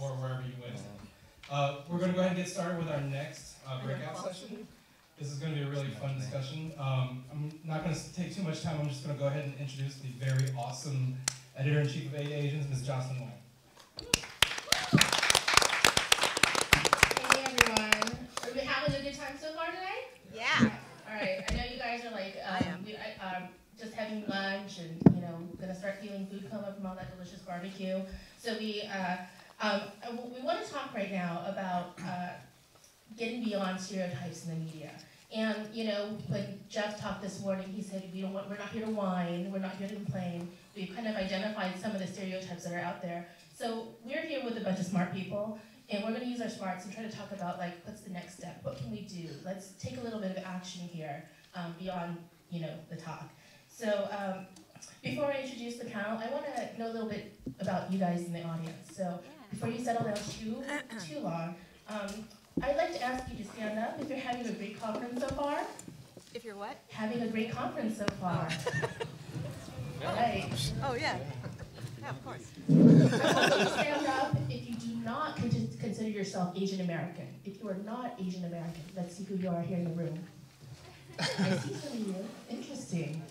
or wherever you went. Uh, we're going to go ahead and get started with our next uh, breakout session. This is going to be a really fun discussion. Um, I'm not going to take too much time. I'm just going to go ahead and introduce the very awesome editor-in-chief of 8Asians, Ms. Jocelyn Wang. Hey everyone, are we having a good time so far today? Yeah. All right, I know you guys are like, I um, am. we, I, um, just having lunch and, you know, gonna start feeling food coma from all that delicious barbecue. So we, uh, um, we want to talk right now about, uh, getting beyond stereotypes in the media. And, you know, when Jeff talked this morning, he said, we don't want, we're not here to whine, we're not here to complain. We've kind of identified some of the stereotypes that are out there. So we're here with a bunch of smart people, and we're gonna use our smarts and try to talk about like, what's the next step? What can we do? Let's take a little bit of action here, um, beyond, you know, the talk. So, um, before I introduce the panel, I wanna know a little bit about you guys in the audience. So, before you settle down too, too long, um, I'd like to ask you to stand up if you're having a great conference so far. If you're what? Having a great conference so far. Right. Oh, yeah. Yeah, of course. I want you to stand up if you do not consider yourself Asian American. If you are not Asian American, let's see who you are here in the room. I see some of you. Interesting.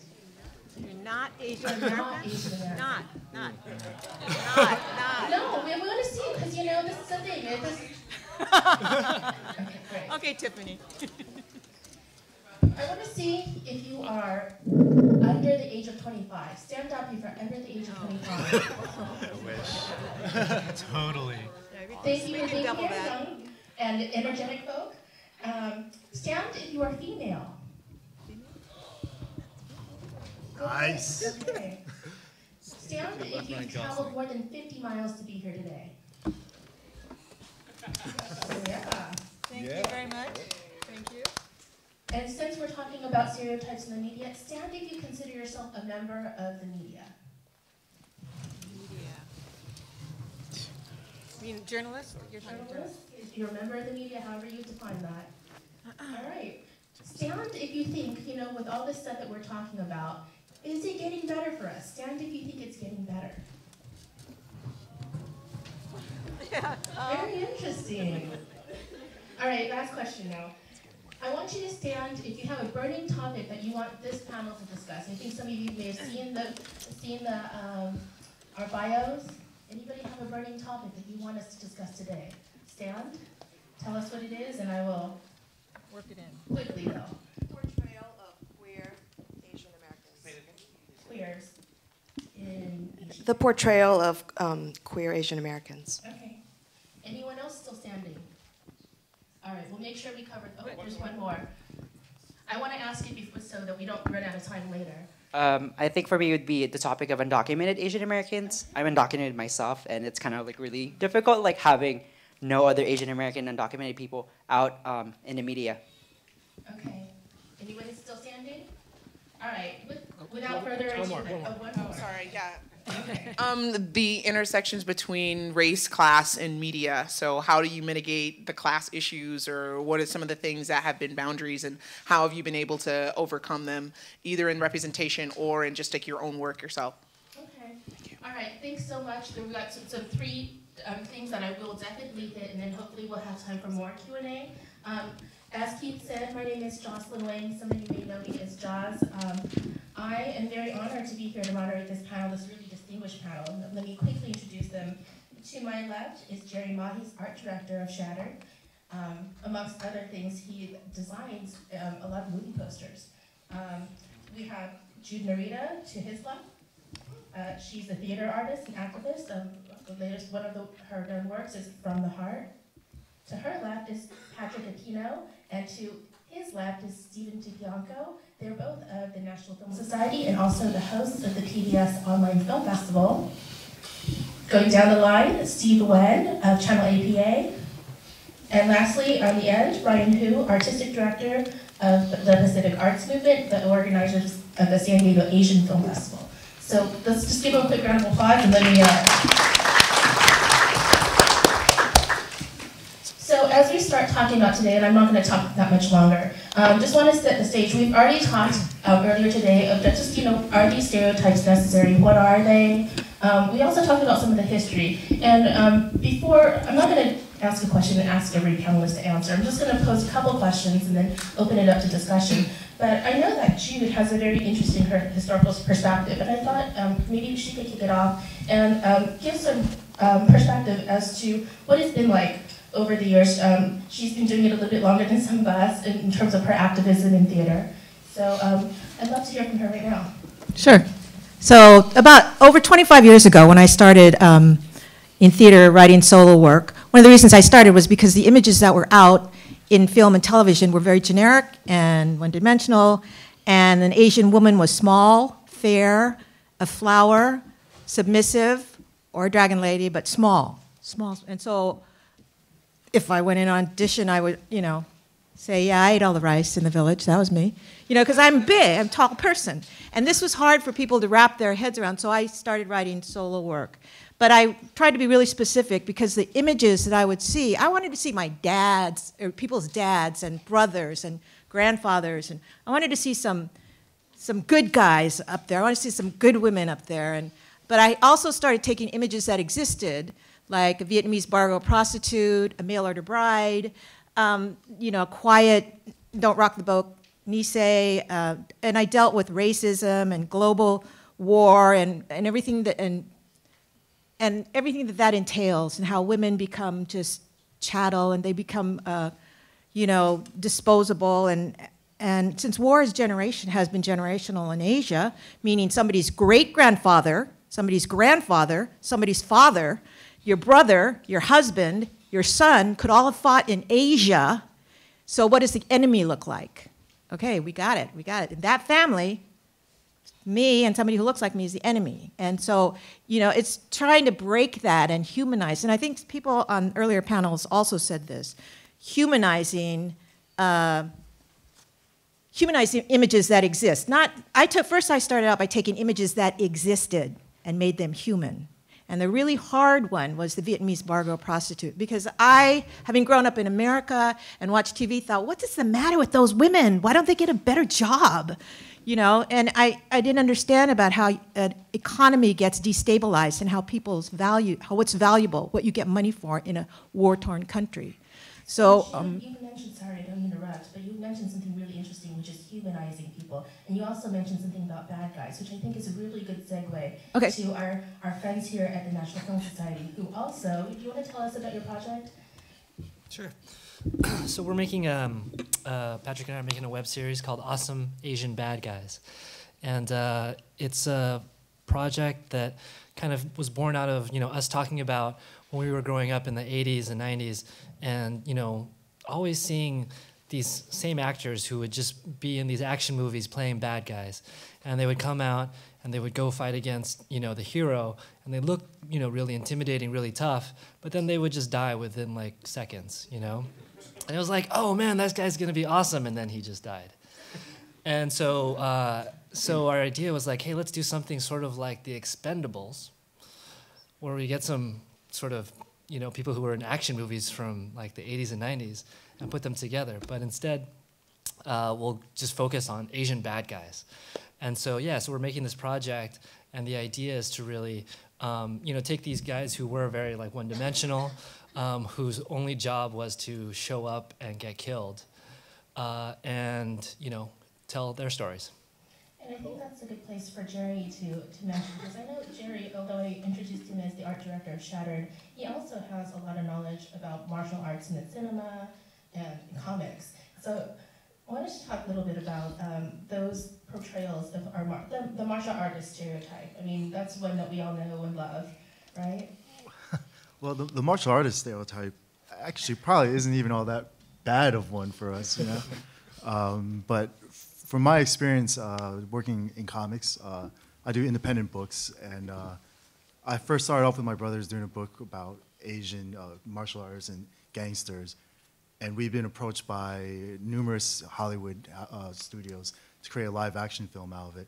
You're not Asian You're not American? Asian American. Not, not. Not, not. No, we want to see because you know this is the thing. It is... okay. Okay, Tiffany. I want to see if you are under the age of 25. Stand up if you're under the age of 25. I wish. Totally. Thank you for being double here, young and energetic folk. Um, stand if you are female. Nice. Okay. Stand if you've traveled more than 50 miles to be here today. Yeah. Thank you very much. Thank you. And since we're talking about stereotypes in the media, stand if you consider yourself a member of the media. Media. I mean journalist? You're Journalist, journalist. if you're a member of the media, however you define that. Uh-uh. All right. Stand if you think, you know, with all this stuff that we're talking about, is it getting better for us? Stand if you think it's getting better. Yeah. um, Very interesting. All right, last question now. I want you to stand if you have a burning topic that you want this panel to discuss. I think some of you may have seen the seen the um, our bios. Anybody have a burning topic that you want us to discuss today? Stand. Tell us what it is, and I will Work it in. quickly though. portrayal of queer Asian Americans. Queers in Asia. The portrayal of um, queer Asian Americans. Okay. Anyone else still standing? All right, we'll make sure we cover, oh, there's one more. I want to ask you before, so that we don't run out of time later. Um, I think for me it would be the topic of undocumented Asian Americans. I'm undocumented myself, and it's kind of like really difficult, like having no other Asian American undocumented people out um, in the media. Okay. Anyone still standing? All right, with, without further ado. One more, one more. one more. Sorry, yeah. Um, the intersections between race, class, and media. So, how do you mitigate the class issues, or what are some of the things that have been boundaries, and how have you been able to overcome them, either in representation or in just like your own work yourself? Okay. You. All right, thanks so much. We've got some, some three um, things that I will definitely hit, and then hopefully we'll have time for more Q&A. Um, as Keith said, my name is Jocelyn Wang. Some of you may know me as Joz. Um, I am very honored to be here to moderate this panel, this really distinguished panel. Let me quickly introduce them. To my left is Jerry Ma is art director of Shattered. Um, amongst other things, he designs um, a lot of movie posters. Um, we have Jude Narita to his left. Uh, she's a theater artist and activist. Um, the latest one of the, her known works is From the Heart. To her left is Patrick Epino, and to his left is Stephen Dypiangco. They're both of the National Film Society and also the hosts of the PBS Online Film Festival. Going down the line, Steve Nguyen of Channel APA. And lastly, on the end, Brian Hu, Artistic Director of the Pacific Arts Movement, the organizers of the San Diego Asian Film Festival. So let's just give them a quick round of applause and let me. Uh... So as we start talking about today, and I'm not going to talk that much longer, um, just want to set the stage. We've already talked um, earlier today of just, you know, are these stereotypes necessary? What are they? Um, we also talked about some of the history. And um, before, I'm not going to ask a question and ask every panelist to answer. I'm just going to pose a couple questions and then open it up to discussion. But I know that Jude has a very interesting historical perspective, and I thought um, maybe she could kick it off and um, give some perspective as to what it's been like over the years. Um, she's been doing it a little bit longer than some of us in, in terms of her activism in theater. So um, I'd love to hear from her right now. Sure. So about over 25 years ago, when I started um, in theater writing solo work, one of the reasons I started was because the images that were out in film and television were very generic and one-dimensional, and an Asian woman was small, fair, a flower, submissive, or a dragon lady, but small, small. And so if I went in on audition, I would, you know, say, yeah, I ate all the rice in the village. That was me. You know, because I'm big, I'm a tall person. And this was hard for people to wrap their heads around, so I started writing solo work. But I tried to be really specific because the images that I would see, I wanted to see my dads, or people's dads and brothers and grandfathers, and I wanted to see some, some good guys up there. I wanted to see some good women up there. And, but I also started taking images that existed, like a Vietnamese bargo prostitute, a mail order bride, um, you know, quiet, don't rock the boat, Nisei, uh, and I dealt with racism and global war and, and everything that, and, and everything that that entails and how women become just chattel and they become, uh, you know, disposable. And, and since war is generation, has been generational in Asia, meaning somebody's great grandfather, somebody's grandfather, somebody's father, your brother, your husband, your son could all have fought in Asia. So what does the enemy look like? Okay, we got it, we got it. In that family, me and somebody who looks like me is the enemy. And so, you know, it's trying to break that and humanize. And I think people on earlier panels also said this, humanizing, uh, humanizing images that exist. Not, I took, first I started out by taking images that existed and made them human. And the really hard one was the Vietnamese bar girl prostitute. Because I, having grown up in America and watched TV, thought, what is the matter with those women? Why don't they get a better job? You know, and I, I didn't understand about how an economy gets destabilized and how people's value, how what's valuable, what you get money for in a war-torn country. So, um, you mentioned, sorry, I don't mean to interrupt, but you mentioned something really interesting, which is humanizing people. And you also mentioned something about bad guys, which I think is a really good segue Okay. to our, our friends here at the National Film Society, who also, do you want to tell us about your project? Sure. so we're making um, uh, Patrick and I are making a web series called Awesome Asian Bad Guys, and uh, it's a project that kind of was born out of you know us talking about when we were growing up in the 80s and 90s, and you know always seeing these same actors who would just be in these action movies playing bad guys, and they would come out and they would go fight against you know the hero, and they look you know really intimidating, really tough, but then they would just die within like seconds, you know. And it was like, oh man, this guy's gonna be awesome, and then he just died. And so, uh, so our idea was like, hey, let's do something sort of like The Expendables, where we get some sort of, you know, people who were in action movies from like the 80s and 90s and put them together. But instead, uh, we'll just focus on Asian bad guys. And so, yeah, so we're making this project, and the idea is to really, um, you know, take these guys who were very like one-dimensional, um, whose only job was to show up and get killed, uh, and you know, tell their stories. And I think that's a good place for Jerry to, to mention, because I know Jerry, although I introduced him as the art director of Shattered, he also has a lot of knowledge about martial arts and cinema and comics. So I wanted to talk a little bit about um, those portrayals of our mar- the, the martial artist stereotype. I mean, that's one that we all know and love, right? Well, the, the martial artist stereotype actually probably isn't even all that bad of one for us, you know. um, but from my experience uh, working in comics, uh, I do independent books, and uh, I first started off with my brothers doing a book about Asian uh, martial artists and gangsters, and we've been approached by numerous Hollywood uh, studios to create a live action film out of it.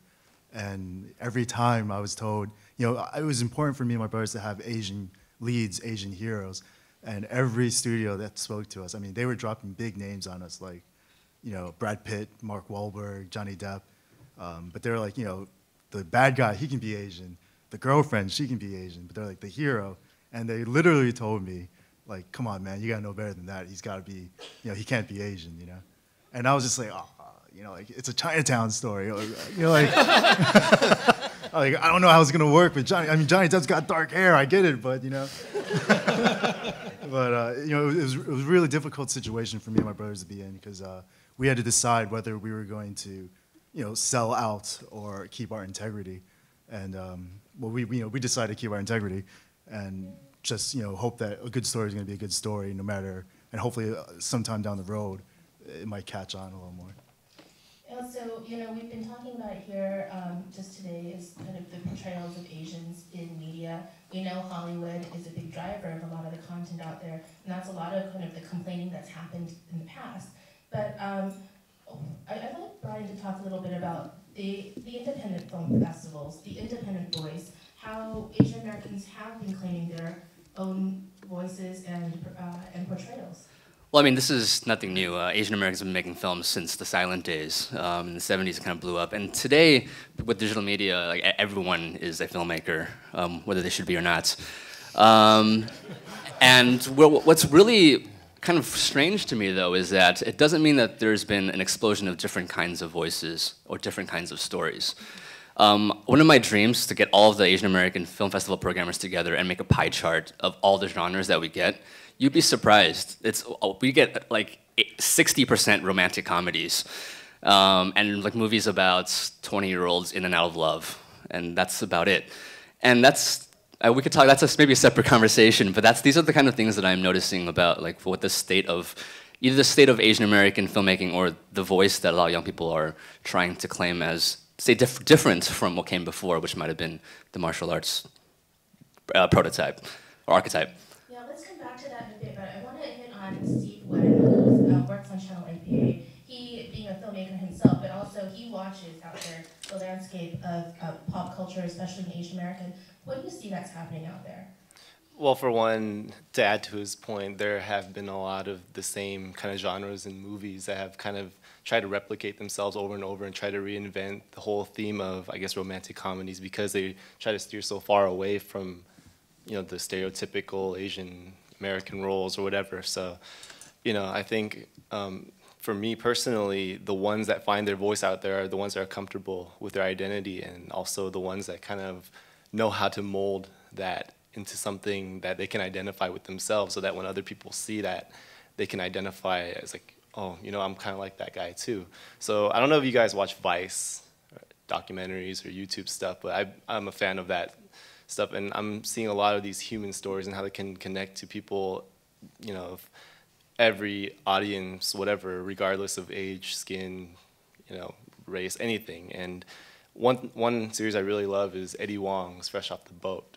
And every time I was told, you know, it was important for me and my brothers to have Asian leads, Asian heroes. And every studio that spoke to us, I mean, they were dropping big names on us, like, you know, Brad Pitt, Mark Wahlberg, Johnny Depp. Um, but they're like, you know, the bad guy, he can be Asian. the girlfriend, she can be Asian, but they're like the hero, and they literally told me, like, come on, man, you gotta know better than that. He's gotta be, you know, he can't be Asian, you know. And I was just like, oh, you know, like it's a Chinatown story, you know, like, like I don't know how it's gonna work with Johnny. I mean, Johnny Depp's got dark hair, I get it, but you know. but uh, you know, it was, it was a really difficult situation for me and my brothers to be in because uh, we had to decide whether we were going to, you know, sell out or keep our integrity. And um, well, we, you know, we decided to keep our integrity and just, you know, hope that a good story is going to be a good story no matter, and hopefully uh, sometime down the road, it might catch on a little more. Also, you know, we've been talking about here um, just today is kind of the portrayals of Asians in media. We know Hollywood is a big driver of a lot of the content out there, and that's a lot of kind of the complaining that's happened in the past. But um, I, I'd like Brian to talk a little bit about the, the independent film festivals, the independent voice, how Asian Americans have been claiming their own voices and, uh, and portrayals. Well, I mean, this is nothing new. Uh, Asian Americans have been making films since the silent days. Um, in the 70s, it kind of blew up. And today, with digital media, like everyone is a filmmaker, um, whether they should be or not. Um, and what's really kind of strange to me, though, is that it doesn't mean that there's been an explosion of different kinds of voices or different kinds of stories. Um, one of my dreams is to get all of the Asian American Film Festival programmers together and make a pie chart of all the genres that we get You'd be surprised. It's oh, we get like 60% romantic comedies, um, and like movies about 20-year-olds in and out of love, and that's about it. And that's uh, we could talk. That's a, maybe a separate conversation, but that's these are the kind of things that I'm noticing about like what the state of either the state of Asian American filmmaking or the voice that a lot of young people are trying to claim as say diff different from what came before, which might have been the martial arts uh, prototype or archetype. Yeah, let's come back to that in a bit, but I want to hit on Steve Nguyen, who uh, works on Channel APA. He, being a filmmaker himself, but also he watches out there the landscape of uh, pop culture, especially in Asian American. What do you see that's happening out there? Well, for one, to add to his point, there have been a lot of the same kind of genres and movies that have kind of tried to replicate themselves over and over and try to reinvent the whole theme of, I guess, romantic comedies because they try to steer so far away from, you know, the stereotypical Asian American roles or whatever. So, you know, I think um, for me personally, the ones that find their voice out there are the ones that are comfortable with their identity and also the ones that kind of know how to mold that into something that they can identify with themselves so that when other people see that, they can identify as like, oh, you know, I'm kind of like that guy too. So I don't know if you guys watch Vice uh, documentaries or YouTube stuff, but I, I'm a fan of that stuff. And I'm seeing a lot of these human stories and how they can connect to people, you know, every audience, whatever, regardless of age, skin, you know, race, anything. And one one series I really love is Eddie Huang's Fresh Off the Boat.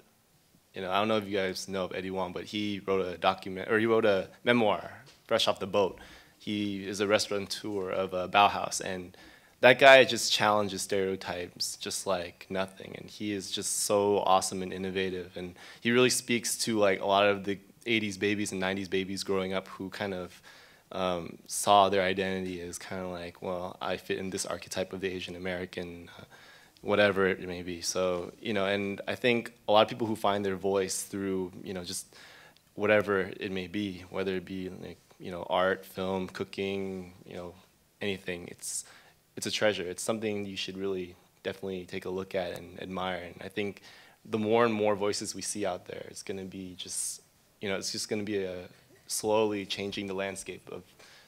You know, I don't know if you guys know of Eddie Huang, but he wrote a document or he wrote a memoir, Fresh Off the Boat. He is a restaurateur of a Baohaus and that guy just challenges stereotypes just like nothing and he is just so awesome and innovative and he really speaks to like a lot of the 80s babies and 90s babies growing up who kind of um, saw their identity as kind of like well i fit in this archetype of the asian american uh, whatever it may be so you know and i think a lot of people who find their voice through you know just whatever it may be whether it be like you know art film cooking you know anything it's it's a treasure. It's something you should really definitely take a look at and admire. And I think the more and more voices we see out there, it's going to be just, you know, it's just going to be a slowly changing the landscape of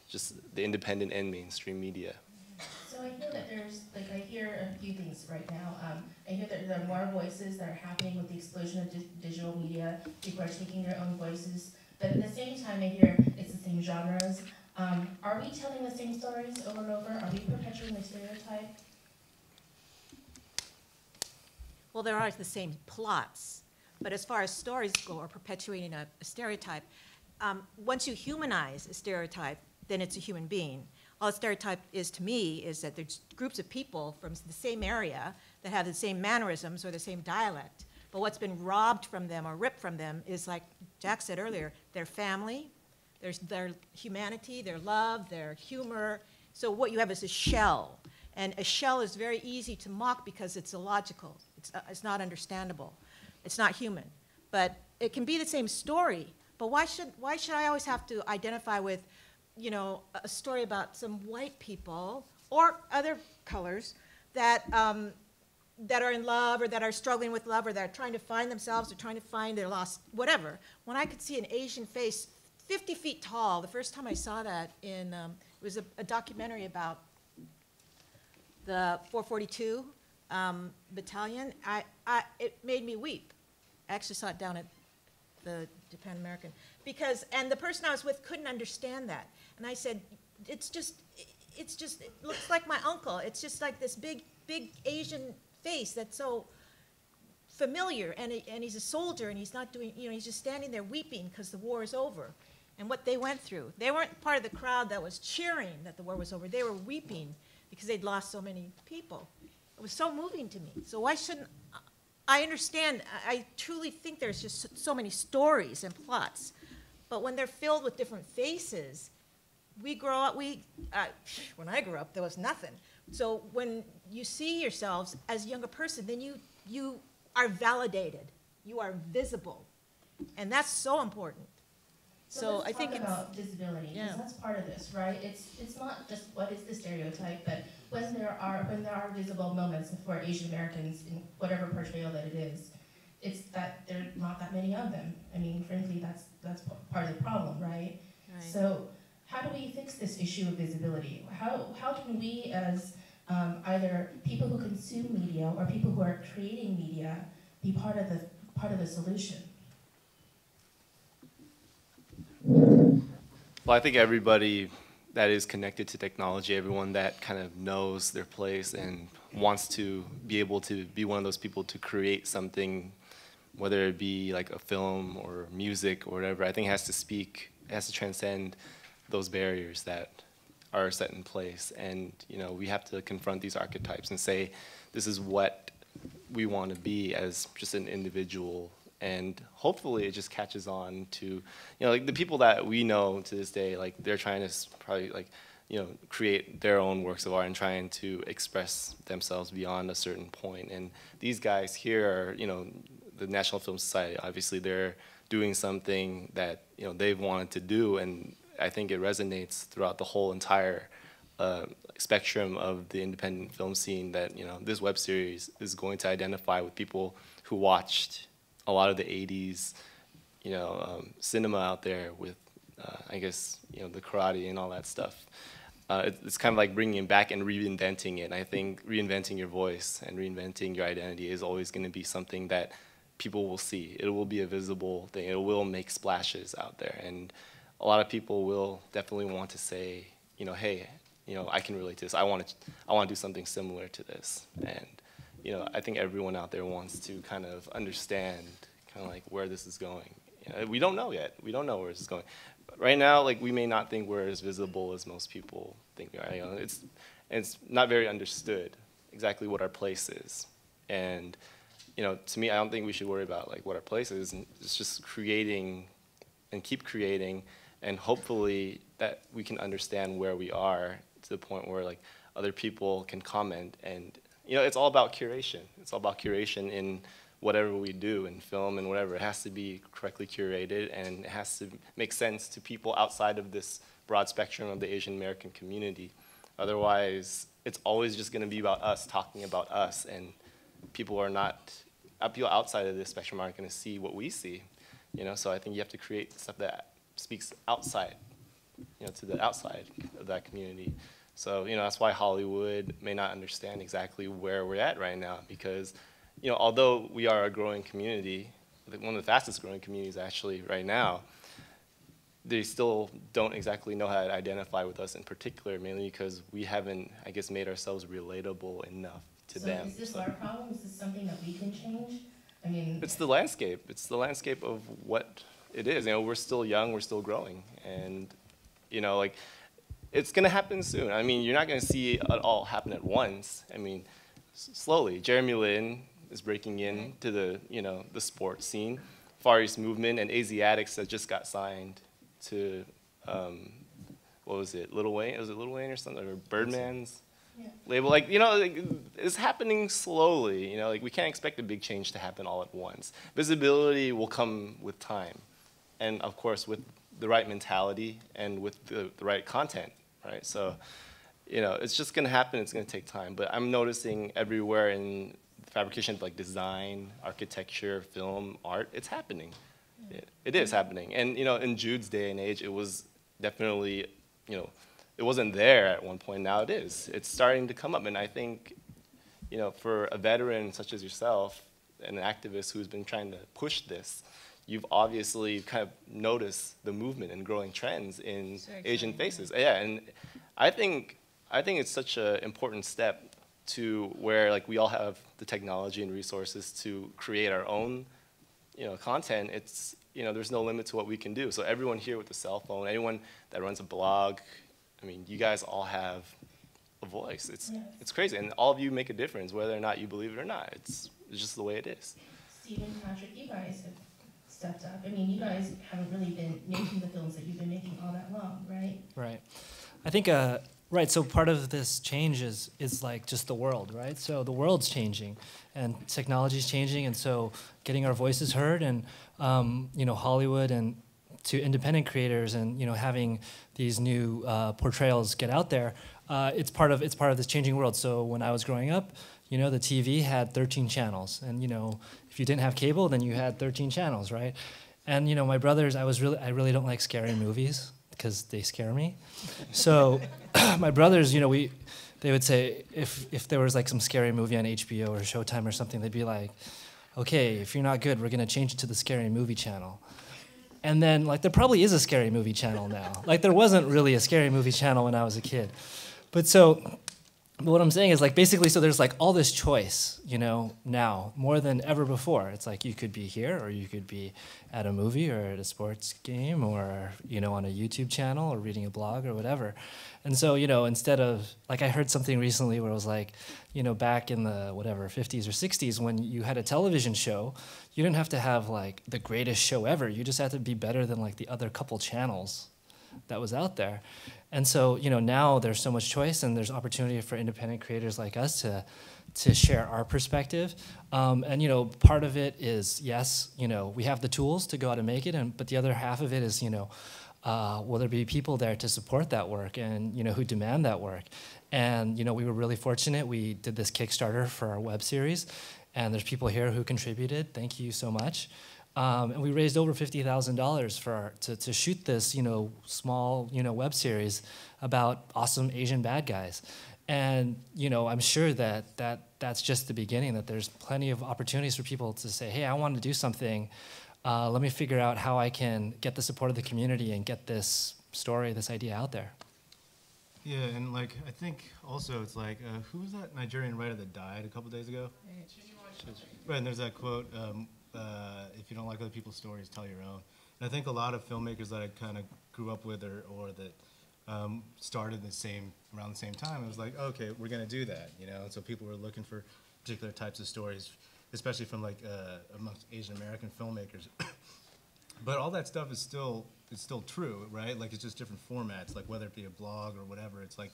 just the independent and mainstream media. So I hear that there's, like, I hear a few things right now. Um, I hear that there are more voices that are happening with the explosion of di digital media. People are taking their own voices. But at the same time, I hear it's the same genres. Um, are we telling the same stories over and over? Are we perpetuating the stereotype? Well, there are the same plots, but as far as stories go or perpetuating a, a stereotype, um, once you humanize a stereotype, then it's a human being. All a stereotype is to me is that there's groups of people from the same area that have the same mannerisms or the same dialect. But what's been robbed from them or ripped from them is, like Jack said earlier, their family, there's their humanity, their love, their humor. So what you have is a shell. And a shell is very easy to mock because it's illogical. It's, uh, it's not understandable. It's not human. But it can be the same story. But why should, why should I always have to identify with, you know, a- story about some white people or other colors that, um, that are in love or that are struggling with love or that are trying to find themselves or trying to find their lost, whatever. When I could see an Asian face 50 feet tall, the first time I saw that in, um, it was a, a documentary about the 442 um, battalion, I, I, it made me weep. I actually saw it down at the Japan American because, and the person I was with couldn't understand that, and I said, it's just, it's just, it looks like my uncle. It's just like this big, big Asian face that's so familiar, and, and he's a soldier, and he's not doing, you know, he's just standing there weeping because the war is over, and what they went through. They weren't part of the crowd that was cheering that the war was over. They were weeping because they'd lost so many people. It was so moving to me. So why shouldn't I understand? I truly think there's just so- so many stories and plots, but when they're filled with different faces, we grow up. We uh, when I grew up, there was nothing. So when you see yourselves as a younger person, then you you are validated. You are visible, and that's so important. So let's I think about visibility, yeah. that's part of this, right? It's, it's not just what is the stereotype, but when there are, when there are visible moments for Asian Americans in whatever portrayal that it is, it's that there are not that many of them. I mean, frankly, that's, that's part of the problem, right? Right. So how do we fix this issue of visibility? How, how can we as um, either people who consume media or people who are creating media be part of the, part of the solution? Well, I think everybody that is connected to technology, everyone that kind of knows their place and wants to be able to be one of those people to create something, whether it be like a film or music or whatever, I think has to speak, has to transcend those barriers that are set in place. And, you know, we have to confront these archetypes and say, this is what we want to be as just an individual and hopefully it just catches on to you know like the people that we know to this day like they're trying to probably like you know create their own works of art and trying to express themselves beyond a certain point. And these guys here are you know the national film society obviously they're doing something that you know they've wanted to do and i think it resonates throughout the whole entire uh, spectrum of the independent film scene that you know this web series is going to identify with people who watched a lot of the 80s you know um, cinema out there with uh, i guess you know the karate and all that stuff. Uh, it, it's kind of like bringing it back and reinventing it. And i think reinventing your voice and reinventing your identity is always going to be something that people will see. It will be a visible thing. It will make splashes out there. And a lot of people will definitely want to say you know hey you know i can relate to this. I want to i want to do something similar to this. And you know, I think everyone out there wants to kind of understand kind of like where this is going. You know, we don't know yet. We don't know where this is going. But right now, like we may not think we're as visible as most people think we are. You know, it's it's not very understood exactly what our place is. And you know, to me, I don't think we should worry about like what our place is. It's just creating and keep creating, and hopefully that we can understand where we are to the point where like other people can comment and you know, it's all about curation. It's all about curation in whatever we do in film and whatever. It has to be correctly curated and it has to make sense to people outside of this broad spectrum of the Asian American community. Otherwise, it's always just going to be about us talking about us, and people are not, uh, people outside of this spectrum aren't going to see what we see. You know, so I think you have to create stuff that speaks outside, you know, to the outside of that community. So, you know, that's why Hollywood may not understand exactly where we're at right now because, you know, although we are a growing community, one of the fastest growing communities actually right now, they still don't exactly know how to identify with us in particular, mainly because we haven't, I guess, made ourselves relatable enough to so them. is this So- our problem? Is this something that we can change? I mean, it's the landscape. It's the landscape of what it is. You know, we're still young, we're still growing, and you know, like it's gonna happen soon. I mean, you're not gonna see it all happen at once. I mean, s- slowly. Jeremy Lin is breaking into the you know the sports scene. Far East Movement and Asiatics that just got signed to um, what was it? Lil Wayne? Was it Lil Wayne or something? Or Birdman's? Yeah. label. Like you know, like, it's happening slowly. You know, like we can't expect a big change to happen all at once. Visibility will come with time, and of course with the right mentality and with the, the right content, right? So, you know, it's just gonna happen. It's gonna take time. But I'm noticing everywhere in fabrication, like design, architecture, film, art, it's happening. It, it is happening. And you know, in Jude's day and age, it was definitely, you know, it wasn't there at one point. Now it is. It's starting to come up, and I think, you know, for a veteran such as yourself, an activist who's been trying to push this, you've obviously kind of noticed the movement and growing trends in So Asian faces. Yeah, and I think I think it's such an important step to where like we all have the technology and resources to create our own you know, content, it's, you know, there's no limit to what we can do. So everyone here with a cell phone, anyone that runs a blog, I mean, you guys all have a voice. It's, Yes. it's crazy. And all of you make a difference, whether or not you believe it or not. It's, it's just the way it is. Stephen, Patrick, have stepped up. I mean, you guys haven't really been making the films that you've been making all that long, right? Right. I think uh, right. So part of this change is is like just the world, right? So the world's changing, and technology's changing, and so getting our voices heard, and um, you know Hollywood and to independent creators, and you know having these new uh, portrayals get out there. Uh, it's part of it's part of this changing world. So when I was growing up, you know the TV had 13 channels, and you know if you didn't have cable, then you had 13 channels, right? And you know my brothers, I was really I really don't like scary movies because they scare me. So my brothers, you know, we they would say if if there was like some scary movie on HBO or Showtime or something, they'd be like, "Okay, if you're not good, we're gonna change it to the scary movie channel." And then like there probably is a scary movie channel now. Like there wasn't really a scary movie channel when I was a kid. But so but what I'm saying is like basically so there's like all this choice, you know, now more than ever before. It's like you could be here or you could be at a movie or at a sports game or you know on a YouTube channel or reading a blog or whatever. And so, you know, instead of like I heard something recently where it was like, you know, back in the whatever 50s or 60s when you had a television show, you didn't have to have like the greatest show ever. You just had to be better than like the other couple channels that was out there. And so, you know, now there's so much choice and there's opportunity for independent creators like us to to share our perspective. Um, and you know, part of it is yes, you know, we have the tools to go out and make it, and but the other half of it is, you know, uh, will there be people there to support that work and you know who demand that work? And you know, we were really fortunate. We did this Kickstarter for our web series, and there's people here who contributed. Thank you so much. Um, and we raised over fifty thousand dollars for our, to to shoot this, you know, small, you know, web series about awesome Asian bad guys. And you know, I'm sure that that that's just the beginning. That there's plenty of opportunities for people to say, "Hey, I want to do something. Uh, let me figure out how I can get the support of the community and get this story, this idea out there." Yeah, and like I think also it's like uh, who was that Nigerian writer that died a couple days ago? Right, and there's that quote: um, uh, "If you don't like other people's stories, tell your own." And I think a lot of filmmakers that I kind of grew up with, or or that um, started the same around the same time, it was like, okay, we're gonna do that, you know. And so people were looking for particular types of stories, especially from like uh, amongst Asian American filmmakers. But all that stuff is still it's still true, right? Like it's just different formats, like whether it be a blog or whatever. It's like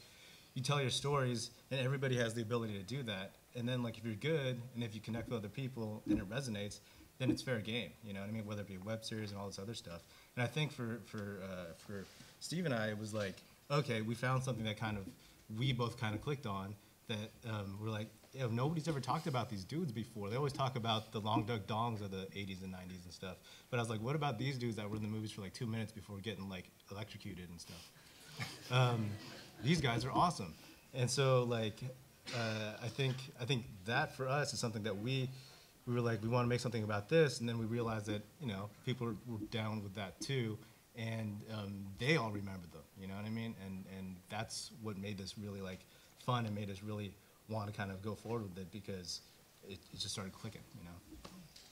you tell your stories, and everybody has the ability to do that. And then like if you're good, and if you connect with other people, and it resonates, then it's fair game. You know what I mean? Whether it be web series and all this other stuff. And I think for for uh, for Steve and I, it was like, okay, we found something that kind of we both kind of clicked on. That um, we're like, you know, nobody's ever talked about these dudes before. They always talk about the long duck dongs of the 80s and 90s and stuff. But I was like, what about these dudes that were in the movies for like two minutes before getting like electrocuted and stuff? um, these guys are awesome. And so like, uh, I think I think that for us is something that we we were like, we want to make something about this, and then we realized that you know people were down with that too, and um, they all remembered them. You know what I mean? And and that's what made this really like fun and made us really want to kind of go forward with it because it, it just started clicking. You know.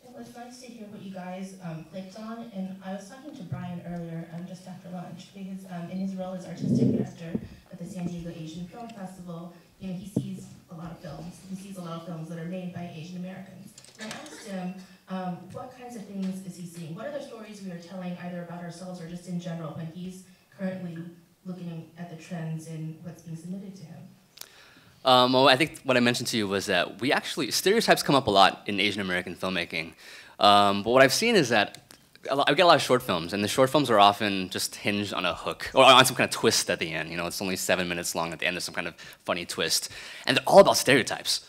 It was nice to hear what you guys um, clicked on, and I was talking to Brian earlier, um, just after lunch, because um, in his role as artistic director at the San Diego Asian Film Festival, you know, he sees a lot of films. He sees a lot of films that are made by Asian Americans. And I asked him, um, what kinds of things is he seeing? What other stories we are telling, either about ourselves or just in general, when he's currently looking at the trends and what's being submitted to him? Um, well, I think what I mentioned to you was that we actually stereotypes come up a lot in Asian American filmmaking. Um, but what I've seen is that I get a lot of short films, and the short films are often just hinged on a hook or on some kind of twist at the end. You know, it's only seven minutes long. At the end, there's some kind of funny twist, and they're all about stereotypes.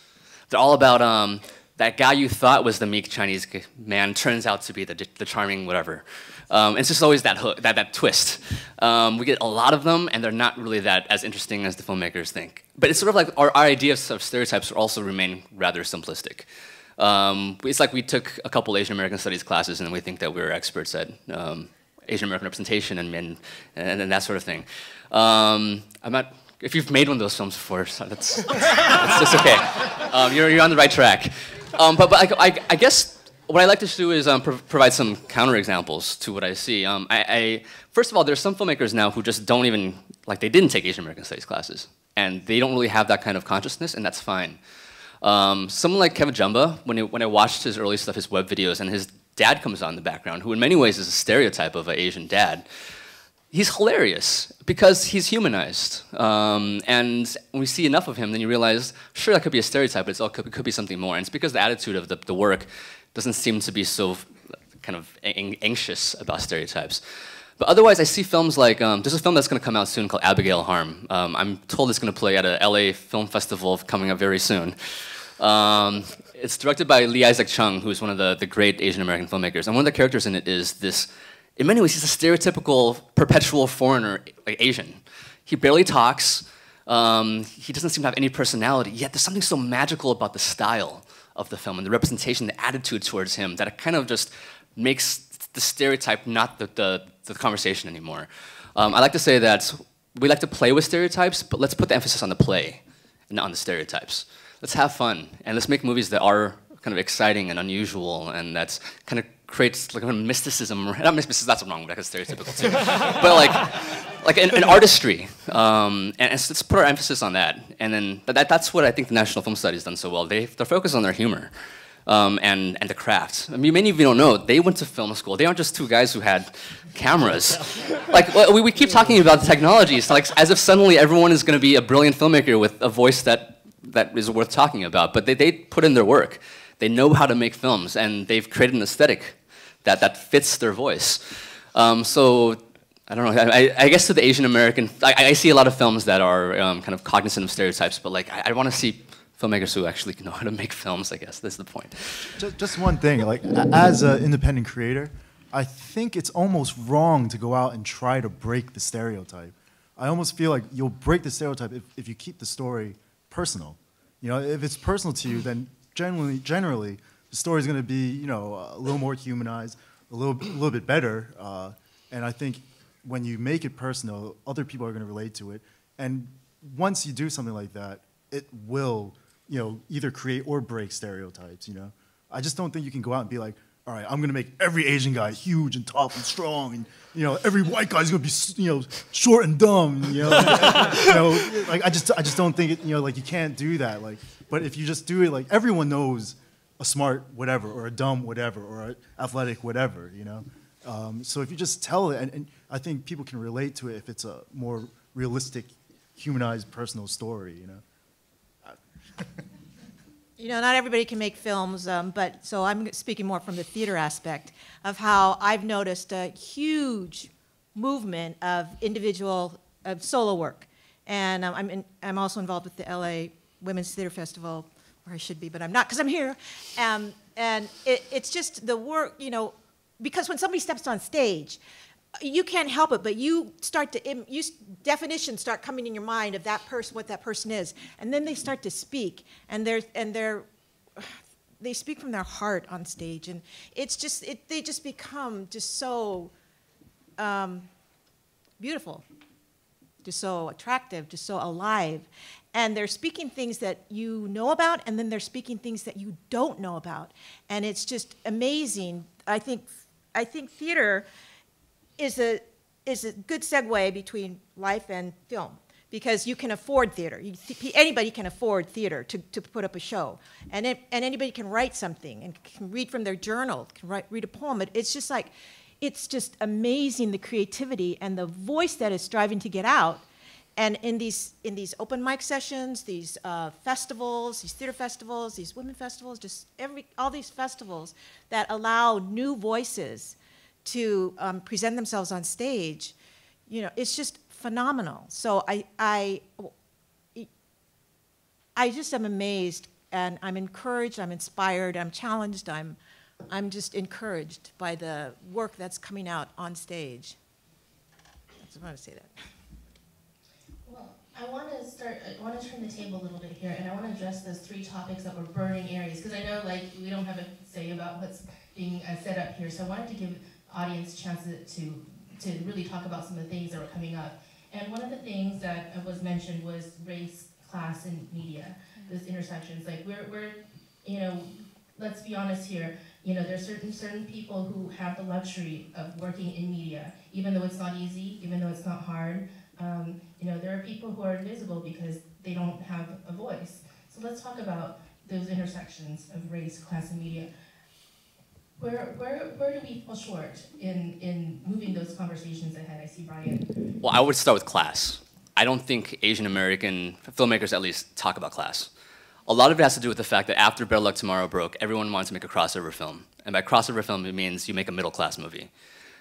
They're all about um, that guy you thought was the meek Chinese man turns out to be the, the charming whatever. Um, it's just always that hook, that, that twist. Um, we get a lot of them, and they're not really that as interesting as the filmmakers think. But it's sort of like our, our ideas of stereotypes also remain rather simplistic. Um, it's like we took a couple Asian American studies classes, and we think that we're experts at um, Asian American representation and, and, and, that sort of thing. Um, I'm not. If you've made one of those films before, so that's, that's, that's okay. Um, you're, you're on the right track. Um, but but I, I, I guess what I like to do is um, pro- provide some counterexamples to what I see. Um, I, I, first of all, there's some filmmakers now who just don't even like they didn't take Asian American studies classes, and they don't really have that kind of consciousness, and that's fine. Um, someone like KevJumba, when, he, when I watched his early stuff, his web videos, and his dad comes on in the background, who in many ways is a stereotype of an Asian dad. He's hilarious because he's humanized. Um, and when we see enough of him, then you realize, sure, that could be a stereotype, but it's all, could, could be something more. And it's because the attitude of the, the work doesn't seem to be so kind of anxious about stereotypes. But otherwise, I see films like um, there's a film that's going to come out soon called Abigail Harm. Um, I'm told it's going to play at a LA film festival coming up very soon. Um, it's directed by Lee Isaac Chung, who's one of the, the great Asian American filmmakers. And one of the characters in it is this, in many ways, he's a stereotypical perpetual foreigner, like Asian. He barely talks. Um, he doesn't seem to have any personality, yet there's something so magical about the style of the film and the representation, the attitude towards him that it kind of just makes the stereotype not the, the, the conversation anymore. Um, I like to say that we like to play with stereotypes, but let's put the emphasis on the play and not on the stereotypes. Let's have fun and let's make movies that are kind of exciting and unusual and that's kind of creates like a mysticism. Not mysticism, that's wrong, That's stereotypical too. but like, like an, an artistry. Um, and, and so let's put our emphasis on that. And then that, that's what I think the National Film Society has done so well. They, they're focused on their humor. Um, and, and the craft. I mean, many of you don't know, they went to film school. They aren't just two guys who had cameras. like, we, we keep talking about the technologies, like, as if suddenly everyone is going to be a brilliant filmmaker with a voice that, that is worth talking about. But they, they put in their work. They know how to make films, and they've created an aesthetic that, that fits their voice. Um, so, I don't know, I, I guess to the Asian American, I, I see a lot of films that are um, kind of cognizant of stereotypes, but like, I, I want to see filmmakers who actually know how to make films, I guess. That's the point. Just, just one thing, like as an independent creator, I think it's almost wrong to go out and try to break the stereotype. I almost feel like you'll break the stereotype if, if you keep the story personal. You know, if it's personal to you, then generally, generally, the story is going to be, you know, a little more humanized, a little, a little bit better. Uh, and I think when you make it personal, other people are going to relate to it. And once you do something like that, it will, you know, either create or break stereotypes. You know, I just don't think you can go out and be like, all right, I'm going to make every Asian guy huge and tough and strong, and you know, every white guy's going to be, you know, short and dumb. You know, you know, like I just, I just don't think it. You know, like you can't do that. Like, but if you just do it, like everyone knows a smart whatever or a dumb whatever or an athletic whatever. You know, um, so if you just tell it, and, and I think people can relate to it if it's a more realistic, humanized, personal story. You know. You know, not everybody can make films, um, but so I'm speaking more from the theater aspect of how I've noticed a huge movement of individual of solo work, and um, I'm in, I'm also involved with the LA Women's Theater Festival, where I should be, but I'm not because I'm here, um, and it, it's just the work, you know, because when somebody steps on stage, you can't help it, but you start to you definitions start coming in your mind of that person, what that person is, and then they start to speak, and they're and they're they speak from their heart on stage, and it's just it, they just become just so um, beautiful, just so attractive, just so alive, and they're speaking things that you know about, and then they're speaking things that you don't know about, and it's just amazing. I think I think theater is a is a good segue between life and film because you can afford theater. You, th- anybody can afford theater to, to put up a show, and it, and anybody can write something and can read from their journal, can write read a poem. It, it's just like it's just amazing the creativity and the voice that is striving to get out. And in these, in these open mic sessions, these uh, festivals, these theater festivals, these women festivals, just every, all these festivals that allow new voices to um, present themselves on stage, you know, it's just phenomenal. So I, I, I just am amazed and I'm encouraged, I'm inspired, I'm challenged, I'm, I'm just encouraged by the work that's coming out on stage. I just want to say that. I want to start, I want to turn the table a little bit here, and I want to address those three topics that were burning areas, because I know, like, we don't have a say about what's being uh, set up here, so I wanted to give audience chances to, to really talk about some of the things that were coming up. And one of the things that was mentioned was race, class, and media, those intersections. Like, we're, we're, you know, let's be honest here, you know, there's certain certain people who have the luxury of working in media, even though it's not easy, even though it's not hard. Um, you know, there are people who are invisible because they don't have a voice. So let's talk about those intersections of race, class, and media. Where, where, where do we fall short in, in moving those conversations ahead? I see Brian. Well, I would start with class. I don't think Asian American filmmakers at least talk about class. A lot of it has to do with the fact that after Better Luck Tomorrow broke, everyone wanted to make a crossover film. And by crossover film, it means you make a middle class movie.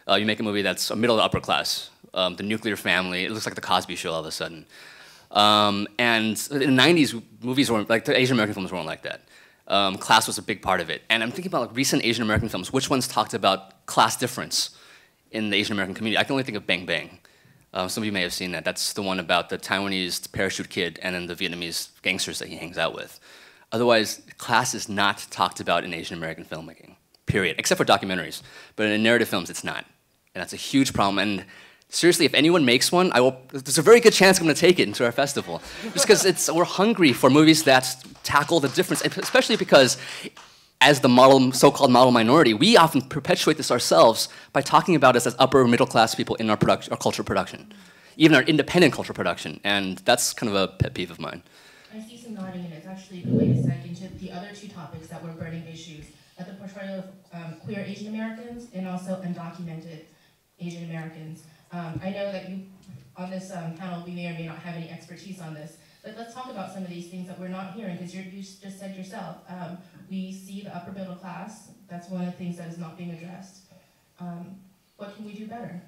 Uh, you make a movie that's a middle to upper class. Um, the nuclear family, it looks like the Cosby Show all of a sudden. Um, and in the 90s, movies weren't, like the Asian American films weren't like that. Um, class was a big part of it. And I'm thinking about like recent Asian American films, which ones talked about class difference in the Asian American community? I can only think of Bang Bang. Uh, some of you may have seen that. That's the one about the Taiwanese parachute kid and then the Vietnamese gangsters that he hangs out with. Otherwise, class is not talked about in Asian American filmmaking, period, except for documentaries. But in narrative films, it's not. And that's a huge problem. And seriously, if anyone makes one, I will, there's a very good chance I'm going to take it into our festival. Just because it's we're hungry for movies that tackle the difference, especially because as the model, so-called model minority, we often perpetuate this ourselves by talking about us as upper middle class people in our, production, our culture production, even our independent culture production. And that's kind of a pet peeve of mine. I see some nodding, and it's actually segue into the other two topics that were burning issues, at the portrayal of um, queer Asian Americans and also undocumented Asian Americans. Um, I know that you, on this um, panel, we may or may not have any expertise on this, but let's talk about some of these things that we're not hearing, because you just said yourself, um, we see the upper middle class, that's one of the things that is not being addressed. Um, what can we do better?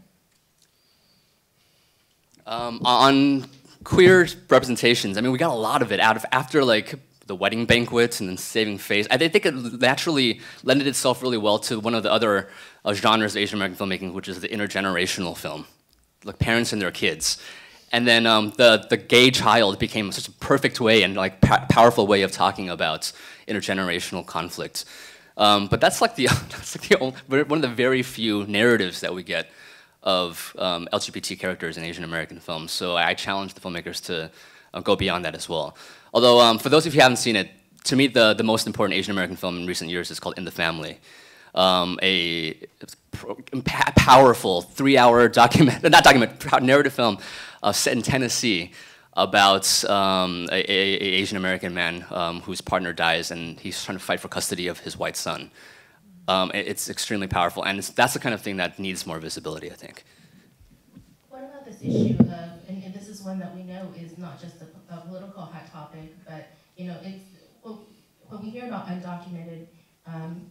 Um, on queer representations, I mean, we got a lot of it out of after like the wedding banquets and then saving face. I think it naturally lended itself really well to one of the other uh, genres of Asian American filmmaking, which is the intergenerational film, like parents and their kids. And then um, the the gay child became such a perfect way and like powerful way of talking about intergenerational conflict. Um, but that's like the that's like the only, one of the very few narratives that we get of um, LGBT characters in Asian American films. So I challenge the filmmakers to uh, go beyond that as well. Although, um, for those of you who haven't seen it, to me, the, the most important Asian American film in recent years is called In the Family. Um, a powerful three-hour document, not document, narrative film uh, set in Tennessee about um, a, a, a, Asian American man um, whose partner dies and he's trying to fight for custody of his white son. Um, it, it's extremely powerful, and that's the kind of thing that needs more visibility, I think. What about this issue of, and, and this is one that we know is not just a political hot topic, but you know, it's when we hear about undocumented um,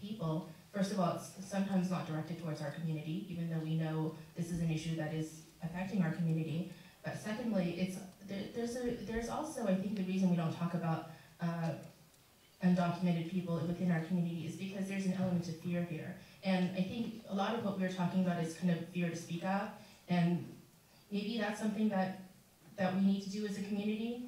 people, first of all, it's sometimes not directed towards our community, even though we know this is an issue that is affecting our community. But secondly, it's there, there's a there's also I think the reason we don't talk about uh, undocumented people within our community is because there's an element of fear here. And I think a lot of what we're talking about is kind of fear to speak out, and maybe that's something that that we need to do as a community.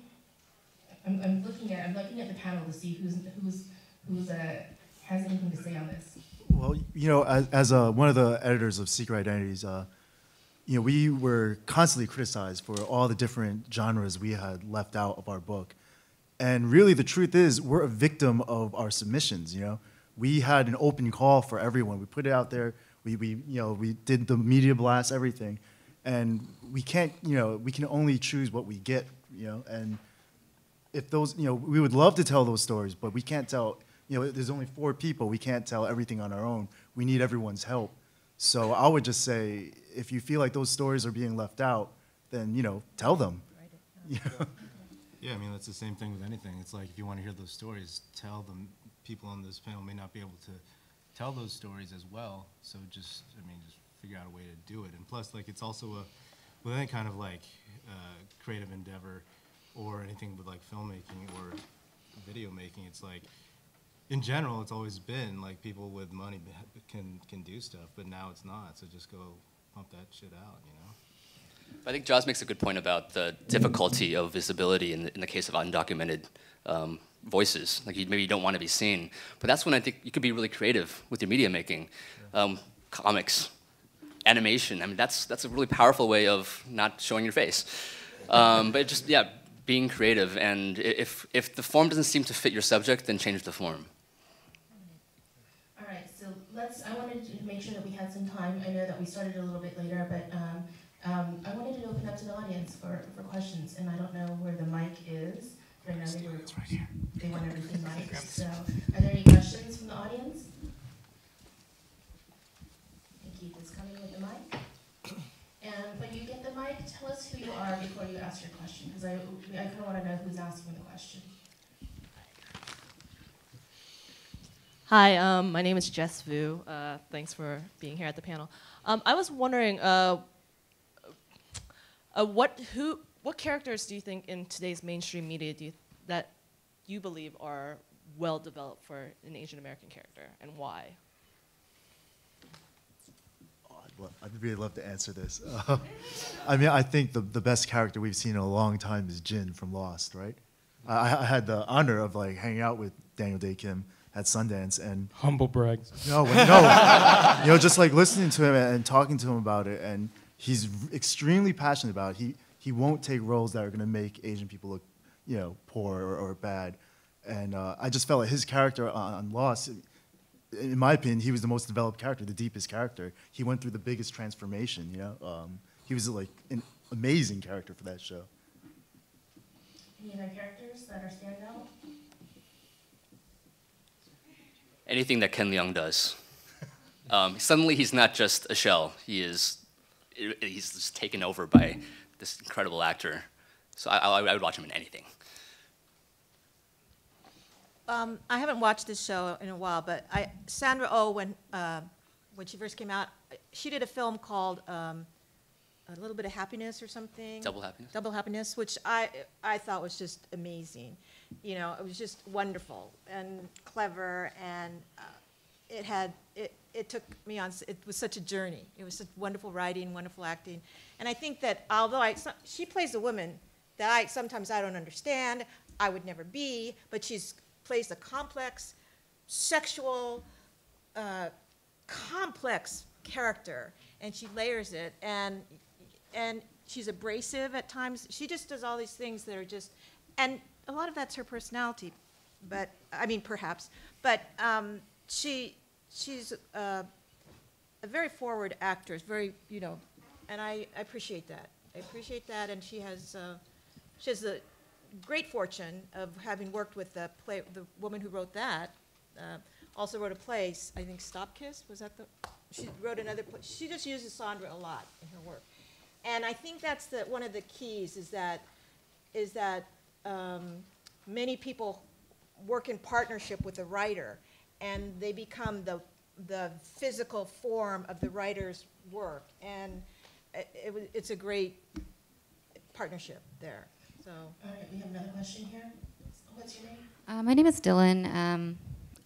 I'm, I'm looking at I'm looking at the panel to see who's who's who's uh, has anything to say on this. Well, you know, as, as uh, one of the editors of Secret Identities, uh, you know, we were constantly criticized for all the different genres we had left out of our book. And really, the truth is, we're a victim of our submissions. You know, we had an open call for everyone. We put it out there. We, we you know, we did the media blast, everything, and we can't, you know, we can only choose what we get. You know, and if those, you know, we would love to tell those stories, but we can't tell. You know, there's only four people. We can't tell everything on our own. We need everyone's help. So I would just say, if you feel like those stories are being left out, then you know, tell them. You know? Yeah, I mean, that's the same thing with anything. It's like if you want to hear those stories, tell them. People on this panel may not be able to tell those stories as well. So just, I mean, just figure out a way to do it. And plus, like, it's also a, with any kind of like uh, creative endeavor or anything with like filmmaking or video making, it's like, in general, it's always been like people with money can can do stuff, but now it's not. So just go pump that shit out, you know. I think Joz makes a good point about the difficulty of visibility in the, in the case of undocumented um, voices. Like you, maybe you don't want to be seen, but that's when I think you could be really creative with your media making, um, comics, animation. I mean, that's that's a really powerful way of not showing your face. Um, but just yeah, being creative, and if if the form doesn't seem to fit your subject, then change the form. All right, so let's, I wanted to make sure that we had some time. I know that we started a little bit later, but um, um, I wanted to open up to the audience for, for questions, and I don't know where the mic is. I know they were, they want everything mic'd, so are there any questions from the audience? And Keith is coming with the mic. And when you get the mic, tell us who you are before you ask your question, because I, I kind of want to know who's asking the question. Hi, um, my name is Jess Vu. Uh, thanks for being here at the panel. Um, I was wondering, uh, uh, what who what characters do you think in today's mainstream media do you, that you believe are well developed for an Asian American character, and why? I'd, I'd really love to answer this. Uh, I mean, I think the, the best character we've seen in a long time is Jin from Lost, right? I, I had the honor of like hanging out with Daniel Dae Kim at Sundance, and Humble brag. no, no, you know, just like listening to him and, and talking to him about it, and he's extremely passionate about it. He he won't take roles that are going to make Asian people look, you know, poor or, or bad, and uh, I just felt like his character on, on Lost in my opinion, he was the most developed character, the deepest character. He went through the biggest transformation. You know, um, he was like an amazing character for that show. Any other characters that are standout? Anything that Ken Leung does. Um, suddenly, he's not just a shell. He is. He's just taken over by this incredible actor. So I, I, I would watch him in anything. Um, I haven't watched this show in a while, but I, Sandra Oh, when, uh, when she first came out, she did a film called um, A Little Bit of Happiness or something. Double Happiness? Double Happiness, which I, I thought was just amazing. You know, it was just wonderful and clever, and uh, it had, it, it took me on, it was such a journey. It was such wonderful writing, wonderful acting. And I think that although I, she plays a woman that I, sometimes I don't understand, I would never be, but she's, plays a complex, sexual, uh, complex character, and she layers it, and, and she's abrasive at times. She just does all these things that are just, and a lot of that's her personality, but, I mean, perhaps, but um, she, she's uh, a very forward actress, very, you know, and I, I appreciate that. I appreciate that, and she has, uh, she has the great fortune of having worked with the play, the woman who wrote that. Uh, also wrote a play, I think Stop Kiss, was that the, she wrote another, play. she just uses Sandra a lot in her work. And I think that's the, one of the keys is that, is that um, many people work in partnership with the writer, and they become the, the physical form of the writer's work. And it, it, it's a great partnership there, so. All right, we have another question here. What's your name? Uh, my name is Dylan. Um,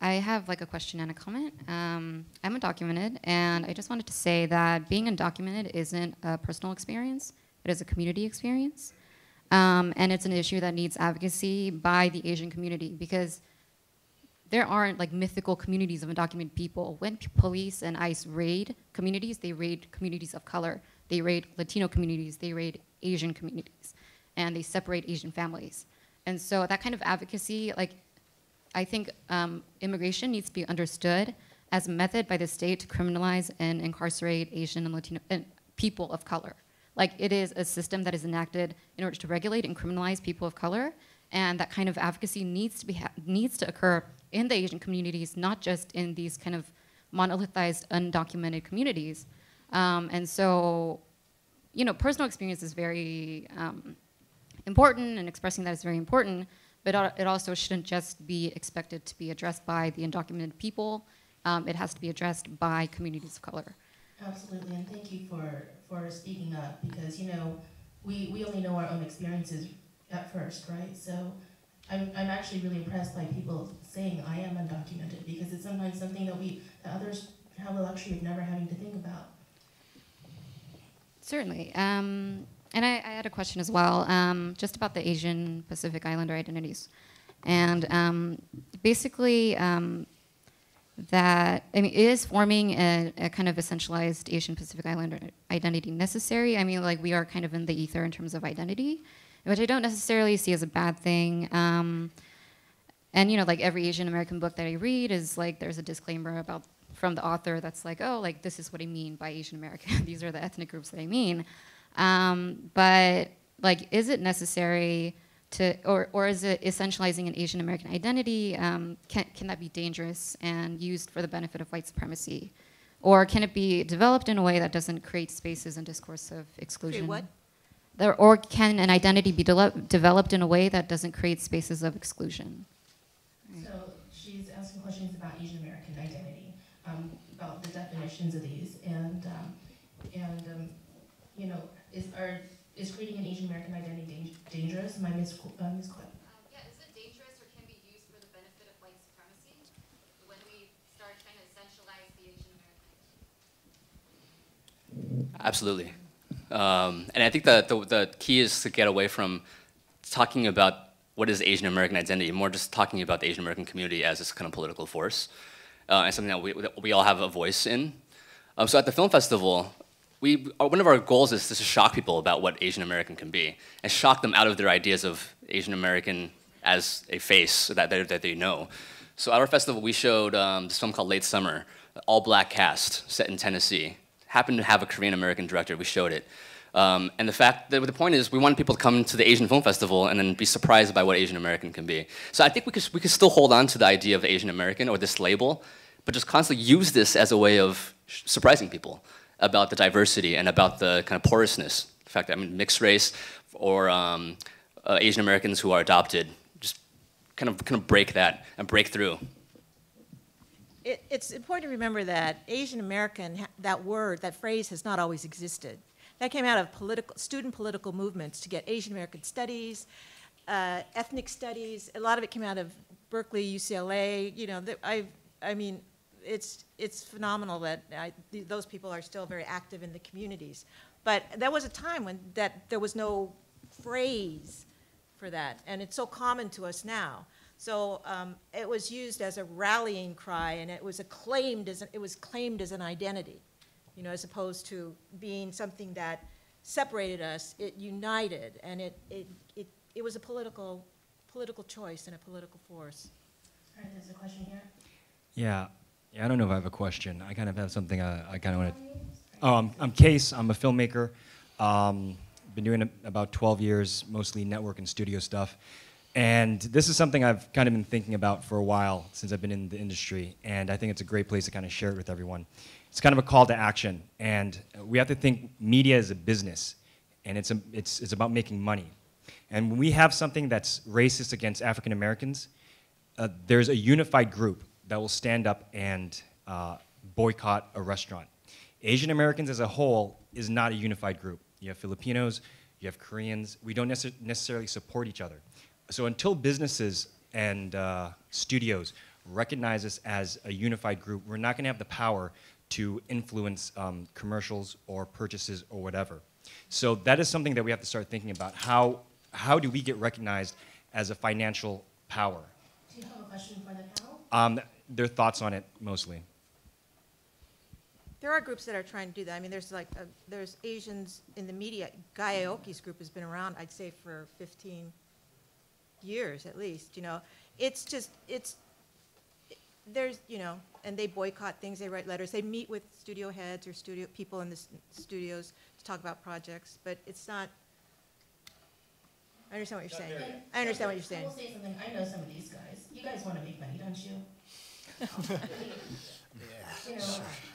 I have like a question and a comment. Um, I'm undocumented, and I just wanted to say that being undocumented isn't a personal experience; it is a community experience, um, and it's an issue that needs advocacy by the Asian community because there aren't like mythical communities of undocumented people. When police and ICE raid communities, they raid communities of color, they raid Latino communities, they raid Asian communities, and they separate Asian families. And so that kind of advocacy, like, I think um, immigration needs to be understood as a method by the state to criminalize and incarcerate Asian and Latino and people of color. Like it is a system that is enacted in order to regulate and criminalize people of color, and that kind of advocacy needs to be needs to occur in the Asian communities, not just in these kind of monolithized, undocumented communities. Um, and so, you know, personal experience is very um, important, and expressing that is very important. But it also shouldn't just be expected to be addressed by the undocumented people. Um, it has to be addressed by communities of color. Absolutely, and thank you for, for speaking up, because, you know, we, we only know our own experiences at first, right? So I'm, I'm actually really impressed by people saying I am undocumented, because it's sometimes something that we, that others have the luxury of never having to think about. Certainly. Um, and I, I had a question as well, um, just about the Asian Pacific Islander identities. And um, basically, um, that, I mean, is forming a, a kind of essentialized Asian Pacific Islander identity necessary? I mean, like, we are kind of in the ether in terms of identity, which I don't necessarily see as a bad thing. Um, and, you know, like, every Asian American book that I read is like, there's a disclaimer about from the author that's like, oh, like this is what I mean by Asian American. These are the ethnic groups that I mean. Um, but like, is it necessary to, or, or is it essentializing an Asian American identity? Um, can, can that be dangerous and used for the benefit of white supremacy? Or can it be developed in a way that doesn't create spaces and discourse of exclusion? what? There, or can an identity be de- developed in a way that doesn't create spaces of exclusion? So she's asking questions about Asian American identity, um, about the definitions of these, and um, and um, you know, is are is creating an Asian American identity dang- dangerous? Am I mis uh, misquote? yeah, is it dangerous or can be used for the benefit of white supremacy when we start trying to essentialize the Asian American? Absolutely. Um, and I think that the, the key is to get away from talking about what is Asian American identity, more just talking about the Asian American community as this kind of political force, uh, and something that we, that we all have a voice in. Um, so at the film festival, we, uh, one of our goals is to shock people about what Asian American can be, and shock them out of their ideas of Asian American as a face that, that, that they know. So at our festival, we showed um, this film called Late Summer, all black cast, set in Tennessee. Happened to have a Korean American director. We showed it. Um, and the fact that the point is, we want people to come to the Asian Film Festival and then be surprised by what Asian American can be. So I think we could, we could still hold on to the idea of Asian American or this label, but just constantly use this as a way of surprising people about the diversity and about the kind of porousness. The fact that I mean, mixed race or um, uh, Asian Americans who are adopted, just kind of kind of break that and break through. It, it's important to remember that Asian American, that word, that phrase has not always existed. That came out of political, student political movements to get Asian American studies, uh, ethnic studies. A lot of it came out of Berkeley, UCLA. You know, that I, I mean, it's it's phenomenal that I, th- those people are still very active in the communities. But there was a time when that there was no phrase for that, and it's so common to us now. So um, it was used as a rallying cry, and it was acclaimed as a, it was claimed as an identity, you know, as opposed to being something that separated us. It united, and it it it, it was a political political choice and a political force. All right, there's a question here. Yeah, yeah. I don't know if I have a question. I kind of have something uh, I kind of want to. Oh, I'm, I'm Case. I'm a filmmaker. Um, been doing it about 12 years, mostly network and studio stuff. And this is something I've kind of been thinking about for a while since I've been in the industry. And I think it's a great place to kind of share it with everyone. It's kind of a call to action. And we have to think media is a business, and it's, a, it's, it's about making money. And when we have something that's racist against African Americans, uh, there's a unified group that will stand up and uh, boycott a restaurant. Asian Americans as a whole is not a unified group. You have Filipinos, you have Koreans. We don't necess- necessarily support each other. So until businesses and uh, studios recognize us as a unified group, we're not going to have the power to influence um, commercials or purchases or whatever. So that is something that we have to start thinking about. How, how do we get recognized as a financial power? Do you have a question for the panel? Um, their thoughts on it mostly. There are groups that are trying to do that. I mean, there's like, uh, there's Asians in the media. Guy Aoki's group has been around, I'd say, for 15 years at least, you know. It's just, it's, there's, you know, and they boycott things, they write letters, they meet with studio heads or studio, people in the s- studios to talk about projects, but it's not, I understand what you're saying. I understand what you're saying. I will say something, I know some of these guys. You guys want to make money, don't you? Know,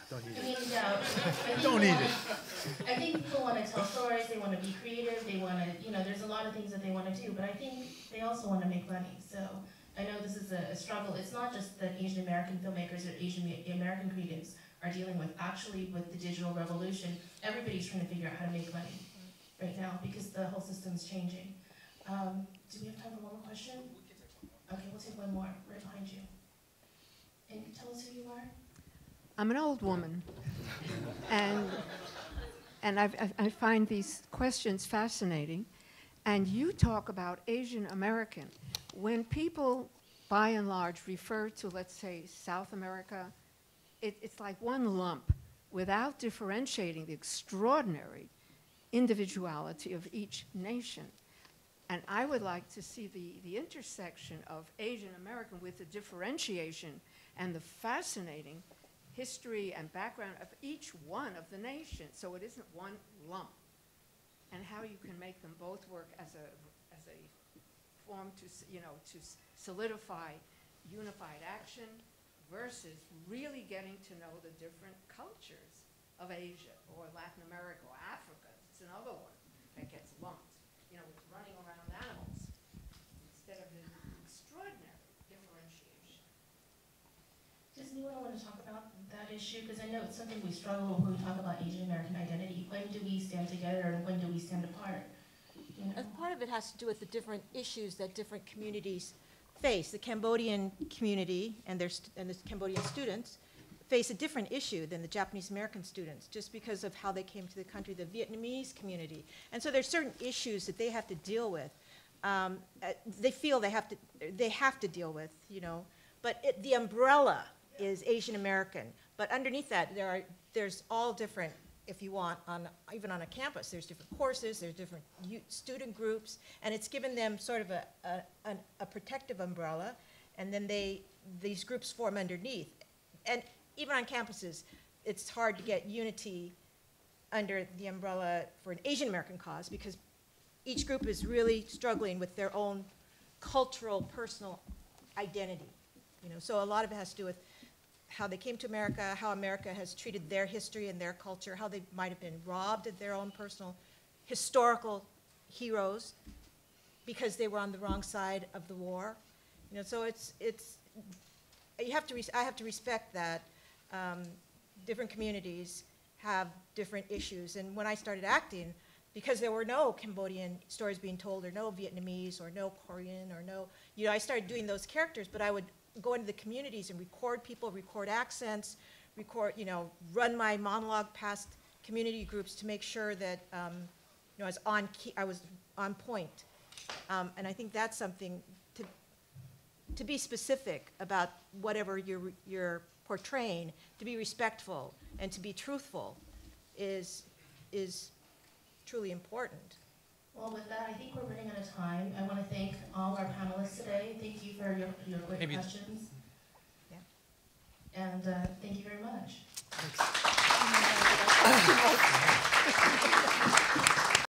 Don't eat I it. mean, I think Don't eat it. I think people want to tell stories, they want to be creative, they want to, you know, there's a lot of things that they want to do, but I think they also want to make money. So I know this is a, a struggle. It's not just that Asian American filmmakers or Asian American creatives are dealing with. Actually, with the digital revolution, everybody's trying to figure out how to make money right now because the whole system's changing. Um, do we have time for one more question? Okay, we'll take one more right behind you. And tell us who you are. I'm an old woman, and and I've, I- find these questions fascinating. And you talk about Asian American. When people, by and large, refer to, let's say, South America, it, it's like one lump without differentiating the extraordinary individuality of each nation. And I would like to see the, the intersection of Asian American with the differentiation and the fascinating history and background of each one of the nations, so it isn't one lump. And how you can make them both work as a, as a form to, you know, to solidify unified action versus really getting to know the different cultures of Asia or Latin America or Africa. It's another one that gets lumped, you know, with running around animals instead of the extraordinary differentiation. Does anyone want to talk about that issue? Because I know it's something we struggle with when we talk about Asian American identity. When do we stand together and when do we stand apart? You know? Part of it has to do with the different issues that different communities face. The Cambodian community and their, and the Cambodian students face a different issue than the Japanese American students, just because of how they came to the country, the Vietnamese community. And so there's certain issues that they have to deal with. Um, uh, they feel they have to, they have to deal with, you know. But it, the umbrella is Asian American. But underneath that, there are, there's all different, if you want, on, even on a campus, there's different courses, there's different student groups, and it's given them sort of a, a, a protective umbrella, and then they, these groups form underneath. And even on campuses, it's hard to get unity under the umbrella for an Asian American cause, because each group is really struggling with their own cultural, personal identity. You know, so a lot of it has to do with how they came to America, how America has treated their history and their culture, how they might have been robbed of their own personal historical heroes because they were on the wrong side of the war. You know, so it's it's you have to I have to respect that um, different communities have different issues. And when I started acting, because there were no Cambodian stories being told, or no Vietnamese, or no Korean, or no, you know, I started doing those characters, but I would go into the communities and record people, record accents, record, you know, run my monologue past community groups to make sure that, um, you know, I was on key, I was on point. Um, and I think that's something to, to be specific about whatever you're, you're portraying, to be respectful and to be truthful is, is truly important. Well, with that, I think we're running out of time. I want to thank all our panelists today. Thank you for your, your great Maybe. questions. Yeah. And uh, thank you very much. Thanks.